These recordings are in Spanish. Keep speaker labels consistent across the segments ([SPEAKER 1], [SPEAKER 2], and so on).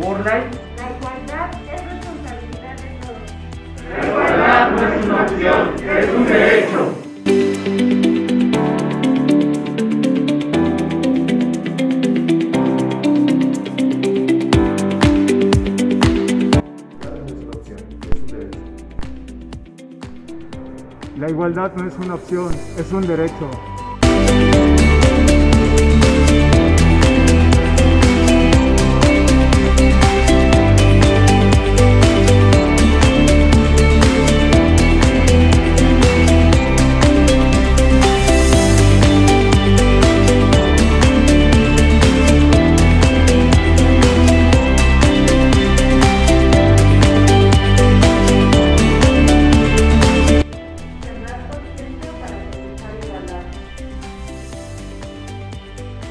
[SPEAKER 1] burlan. La igualdad es responsabilidad de todos. La igualdad no es una opción, es un derecho.
[SPEAKER 2] La igualdad no es una opción, es un derecho.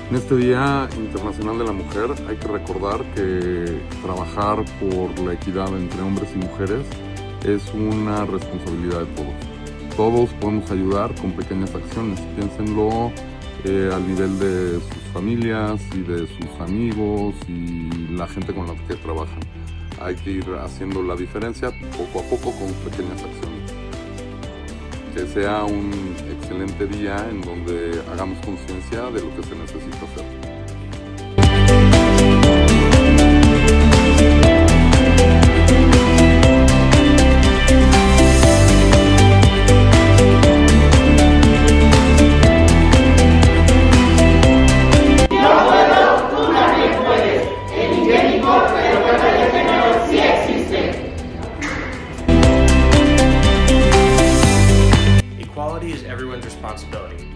[SPEAKER 3] En este Día Internacional de la Mujer hay que recordar que trabajar por la equidad entre hombres y mujeres es una responsabilidad de todos. Todos podemos ayudar con pequeñas acciones, piénsenlo eh, al nivel de sus familias y de sus amigos y la gente con la que trabajan. Hay que ir haciendo la diferencia poco a poco con pequeñas acciones que sea un excelente día en donde hagamos conciencia de lo que se necesita hacer.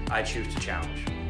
[SPEAKER 4] I choose to challenge.